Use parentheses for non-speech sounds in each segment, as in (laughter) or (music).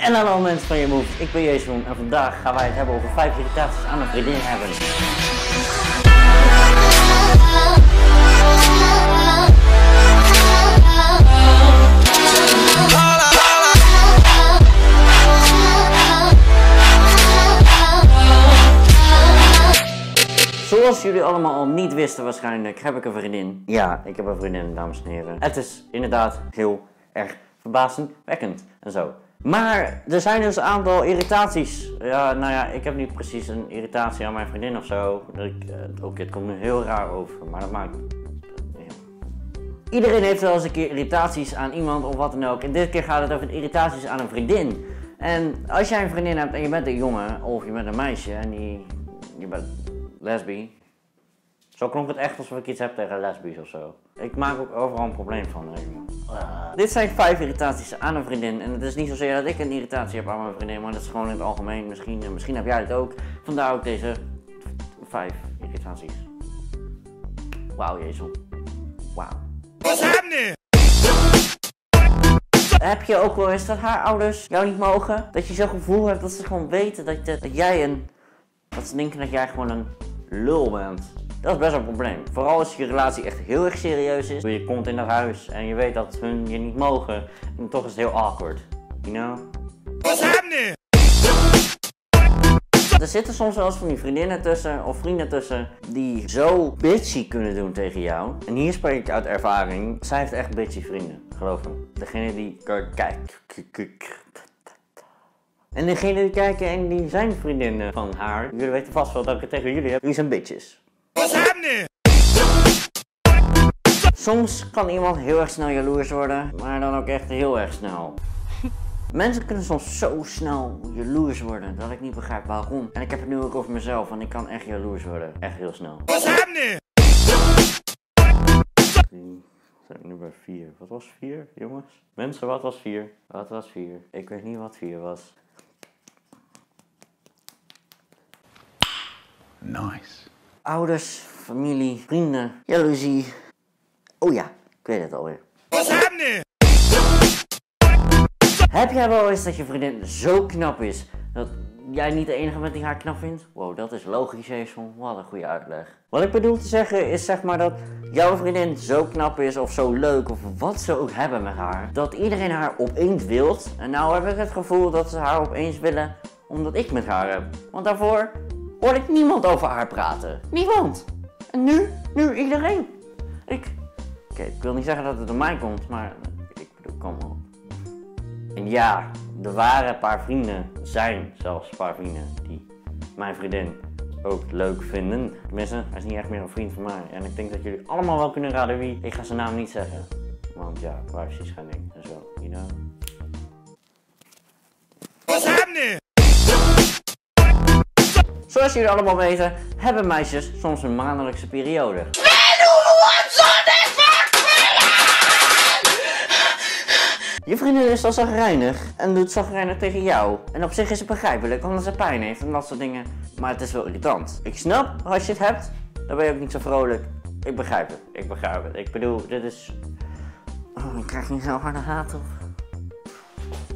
En hallo mensen van je Move, ik ben Jason en vandaag gaan wij het hebben over 5 irritaties aan een vriendin hebben. Zoals jullie allemaal al niet wisten waarschijnlijk, heb ik een vriendin. Ja, ik heb een vriendin, dames en heren. Het is inderdaad heel erg verbazingwekkend en zo. Maar er zijn dus een aantal irritaties. Ja, nou ja, ik heb niet precies een irritatie aan mijn vriendin of zo. Uh, Oké, het komt nu heel raar over, maar dat maakt... Iedereen heeft wel eens een keer irritaties aan iemand of wat dan ook. En dit keer gaat het over irritaties aan een vriendin. En als jij een vriendin hebt en je bent een jongen of je bent een meisje en die, je bent lesbi. Zo klonk het echt alsof ik iets heb tegen lesbisch of zo. Ik maak ook overal een probleem van, hè, jongen. Dit zijn vijf irritaties aan een vriendin. En het is niet zozeer dat ik een irritatie heb aan mijn vriendin, maar dat is gewoon in het algemeen. Misschien, misschien heb jij het ook. Vandaar ook deze vijf irritaties. Wauw, Jezus. Wauw. What's happening? Heb je ook wel eens dat haar ouders jou niet mogen? Dat je zo'n gevoel hebt dat ze gewoon weten dat, je, dat jij een... Dat ze denken dat jij gewoon een lul bent. Dat is best een probleem. Vooral als je relatie echt heel erg serieus is. Je komt in dat huis en je weet dat hun je niet mogen. En toch is het heel awkward. You know? What's happening? Er zitten soms wel eens van die vriendinnen tussen of vrienden tussen die zo bitchy kunnen doen tegen jou. En hier spreek ik uit ervaring. Zij heeft echt bitchy vrienden, geloof me. Degene die kijkt. En degene die kijken en die zijn vriendinnen van haar. Jullie weten vast wel dat ik het tegen jullie heb. Die zijn bitches. What's happening? Soms kan iemand heel erg snel jaloers worden, maar dan ook echt heel erg snel. (laughs) Mensen kunnen soms zo snel jaloers worden dat ik niet begrijp waarom. En ik heb het nu ook over mezelf, want ik kan echt jaloers worden. Echt heel snel. What's happening? We nu bij 4. Wat was 4, jongens? Mensen, wat was 4? Wat was 4? Ik weet niet wat 4 was. Nice. Ouders, familie, vrienden, jaloezie. Oh ja, ik weet het alweer. What's happening? Heb jij wel eens dat je vriendin zo knap is dat jij niet de enige bent die haar knap vindt? Wow, dat is logisch, Jason. Wat een goede uitleg. Wat ik bedoel te zeggen is zeg maar dat jouw vriendin zo knap is of zo leuk of wat ze ook hebben met haar. Dat iedereen haar opeens wilt. En nou heb ik het gevoel dat ze haar opeens willen omdat ik met haar heb. Want daarvoor hoorde ik niemand over haar praten. Niemand. En nu? Nu iedereen. Ik... Oké, ik wil niet zeggen dat het door mij komt, maar ik bedoel, kom op. En ja, waren een paar vrienden, zijn zelfs een paar vrienden, die mijn vriendin ook leuk vinden. Tenminste, hij is niet echt meer een vriend van mij. En ik denk dat jullie allemaal wel kunnen raden wie. Ik ga zijn naam niet zeggen. Want ja, privacy schending en zo, you know. Zoals jullie allemaal weten, hebben meisjes soms een maandelijkse periode. Je vriendin is al zagrijnig en doet zagrijnig tegen jou. En op zich is het begrijpelijk, omdat ze pijn heeft en dat soort dingen. Maar het is wel irritant. Ik snap, als je het hebt, dan ben je ook niet zo vrolijk. Ik begrijp het, ik begrijp het. Ik bedoel, dit is... Oh, ik krijg niet zo harde haat op.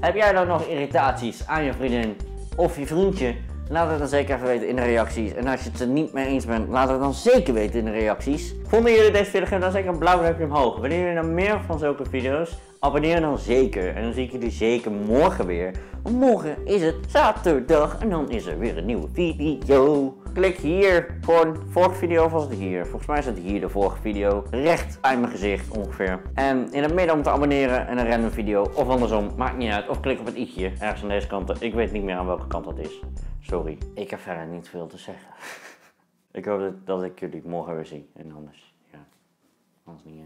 Heb jij dan nog irritaties aan je vriendin of je vriendje? Laat het dan zeker even weten in de reacties. En als je het er niet mee eens bent, laat het dan zeker weten in de reacties. Vonden jullie deze video? Dan zeker een blauw duimpje omhoog. Willen jullie nou meer van zulke video's? Abonneer dan zeker. En dan zie ik jullie zeker morgen weer. Want morgen is het zaterdag en dan is er weer een nieuwe video. Klik hier voor een vorige video of was het hier? Volgens mij is het hier de vorige video. Recht bij mijn gezicht ongeveer. En in het midden om te abonneren en een random video. Of andersom, maakt niet uit. Of klik op het i'tje ergens aan deze kant. Ik weet niet meer aan welke kant dat is. Sorry. Ik heb verder niet veel te zeggen. (laughs) ik hoop dat, dat ik jullie morgen weer zie. En anders, ja. Anders niet. hè.